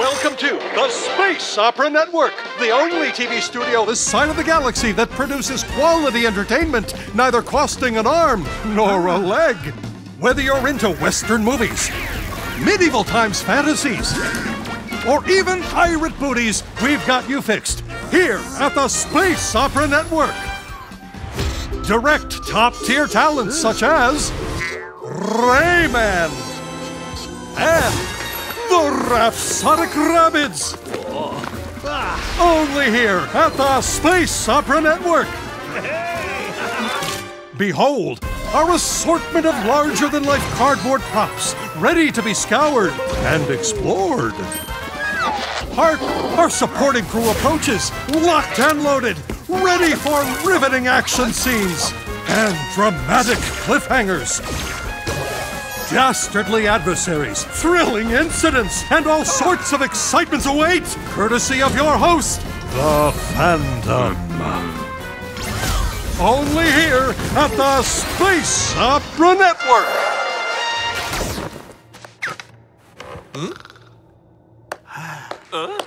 Welcome to the Space Opera Network, the only TV studio this side of the galaxy that produces quality entertainment, neither costing an arm nor a leg. Whether you're into Western movies, medieval times fantasies, or even pirate booties, we've got you fixed here at the Space Opera Network. Direct top tier talents such as Rayman and Rhapsodic Rabbids. Oh. Only here at the Space Opera Network. Behold, our assortment of larger than life cardboard props, ready to be scoured and explored. Hark! Our supporting crew approaches, locked and loaded, ready for riveting action scenes and dramatic cliffhangers. Dastardly adversaries, thrilling incidents, and all sorts of excitements await, courtesy of your host, the Phantom. Only here at the Space Opera Network. Huh?